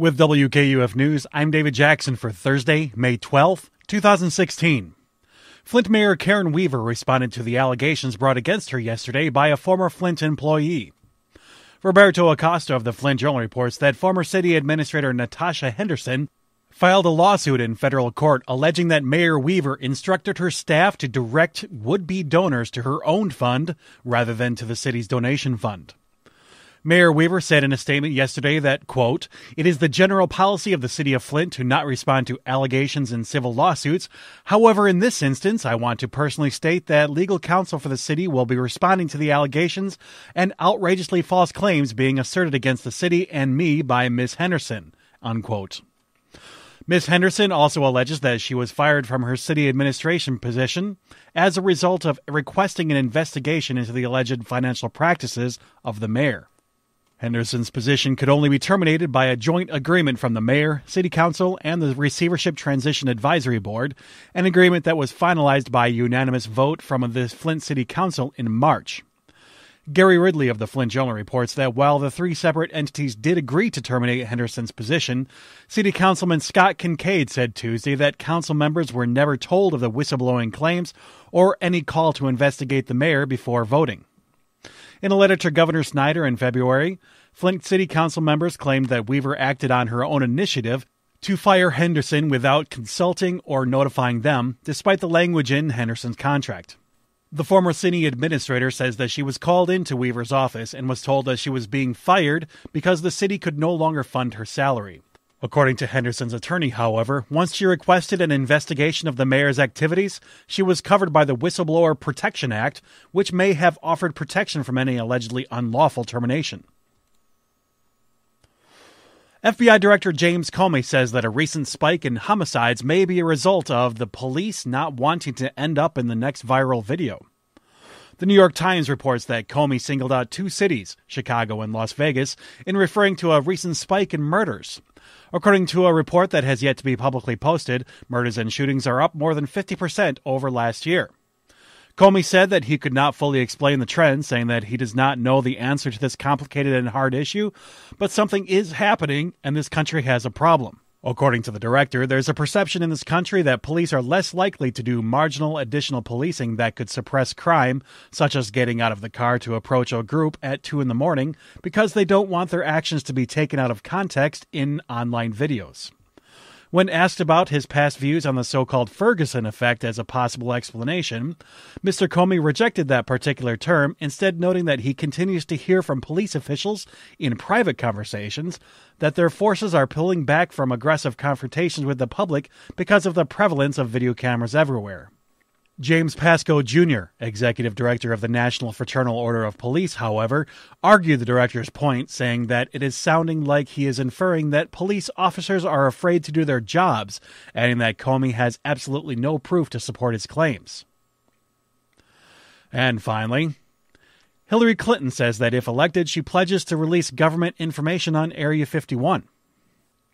With WKUF News, I'm David Jackson for Thursday, May 12, 2016. Flint Mayor Karen Weaver responded to the allegations brought against her yesterday by a former Flint employee. Roberto Acosta of the Flint Journal reports that former city administrator Natasha Henderson filed a lawsuit in federal court alleging that Mayor Weaver instructed her staff to direct would be donors to her own fund rather than to the city's donation fund. Mayor Weaver said in a statement yesterday that, quote, it is the general policy of the city of Flint to not respond to allegations in civil lawsuits. However, in this instance, I want to personally state that legal counsel for the city will be responding to the allegations and outrageously false claims being asserted against the city and me by Ms. Henderson, unquote. Ms. Henderson also alleges that she was fired from her city administration position as a result of requesting an investigation into the alleged financial practices of the mayor. Henderson's position could only be terminated by a joint agreement from the mayor, city council, and the Receivership Transition Advisory Board, an agreement that was finalized by unanimous vote from the Flint City Council in March. Gary Ridley of the Flint Journal reports that while the three separate entities did agree to terminate Henderson's position, City Councilman Scott Kincaid said Tuesday that council members were never told of the whistleblowing claims or any call to investigate the mayor before voting. In a letter to Governor Snyder in February, Flint City Council members claimed that Weaver acted on her own initiative to fire Henderson without consulting or notifying them, despite the language in Henderson's contract. The former city administrator says that she was called into Weaver's office and was told that she was being fired because the city could no longer fund her salary. According to Henderson's attorney, however, once she requested an investigation of the mayor's activities, she was covered by the Whistleblower Protection Act, which may have offered protection from any allegedly unlawful termination. FBI Director James Comey says that a recent spike in homicides may be a result of the police not wanting to end up in the next viral video. The New York Times reports that Comey singled out two cities, Chicago and Las Vegas, in referring to a recent spike in murders. According to a report that has yet to be publicly posted, murders and shootings are up more than 50% over last year. Comey said that he could not fully explain the trend, saying that he does not know the answer to this complicated and hard issue, but something is happening and this country has a problem. According to the director, there's a perception in this country that police are less likely to do marginal additional policing that could suppress crime, such as getting out of the car to approach a group at 2 in the morning, because they don't want their actions to be taken out of context in online videos. When asked about his past views on the so called Ferguson effect as a possible explanation, Mr. Comey rejected that particular term, instead, noting that he continues to hear from police officials in private conversations that their forces are pulling back from aggressive confrontations with the public because of the prevalence of video cameras everywhere. James Pasco Jr., executive director of the National Fraternal Order of Police, however, argued the director's point, saying that it is sounding like he is inferring that police officers are afraid to do their jobs, adding that Comey has absolutely no proof to support his claims. And finally, Hillary Clinton says that if elected, she pledges to release government information on Area 51.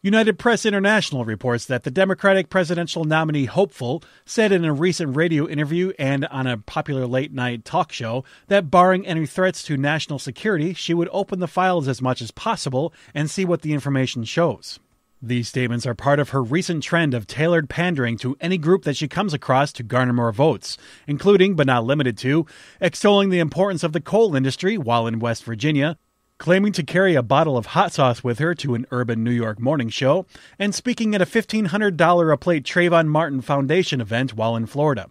United Press International reports that the Democratic presidential nominee hopeful said in a recent radio interview and on a popular late night talk show that barring any threats to national security, she would open the files as much as possible and see what the information shows. These statements are part of her recent trend of tailored pandering to any group that she comes across to garner more votes, including, but not limited to, extolling the importance of the coal industry while in West Virginia, claiming to carry a bottle of hot sauce with her to an urban New York morning show, and speaking at a $1,500 a plate Trayvon Martin Foundation event while in Florida.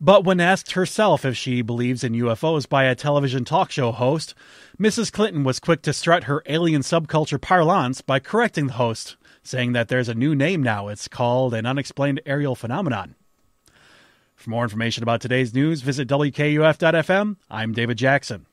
But when asked herself if she believes in UFOs by a television talk show host, Mrs. Clinton was quick to strut her alien subculture parlance by correcting the host, saying that there's a new name now. It's called an unexplained aerial phenomenon. For more information about today's news, visit WKUF.FM. I'm David Jackson.